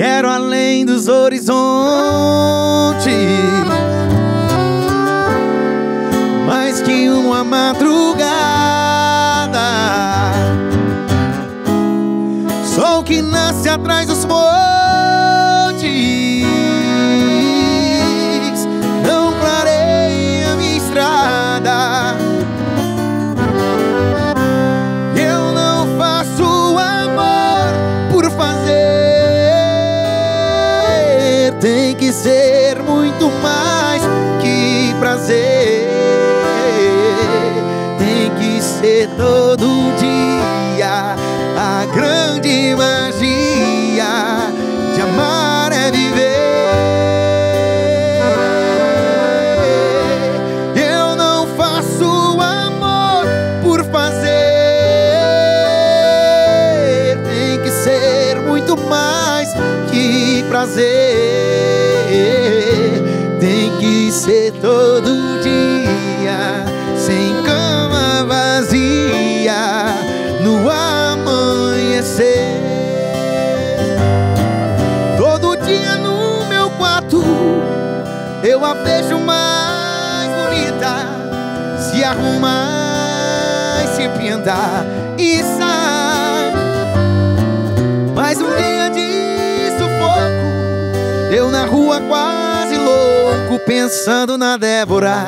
Quero além dos horizontes. Mais que uma madrugada. Sol que nasce atrás dos tem que ser muito mais que prazer. Tem que ser todo dia a grande magia de amar é viver. Eu não faço amor por fazer. Tem que ser muito mais que prazer ser todo dia, sem cama vazia, no amanhecer. Todo dia no meu quarto, eu a vejo mais bonita, se arrumar se pintar e sai. Mais um dia de sufoco, eu na rua quase louco pensando na Débora.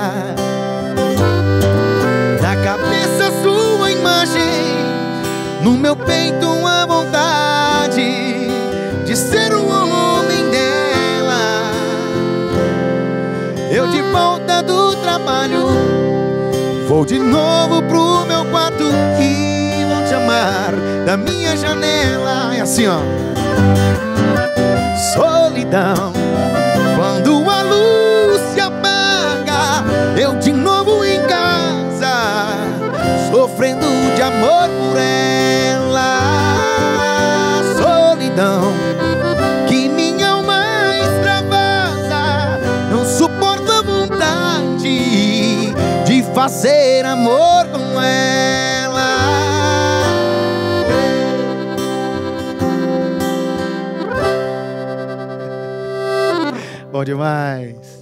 Na cabeça sua imagem, no meu peito uma vontade de ser o homem dela. Eu de volta do trabalho, vou de novo pro meu quarto e vou te amar da minha janela. É assim, ó. Solidão fazer amor com ela. Bom demais.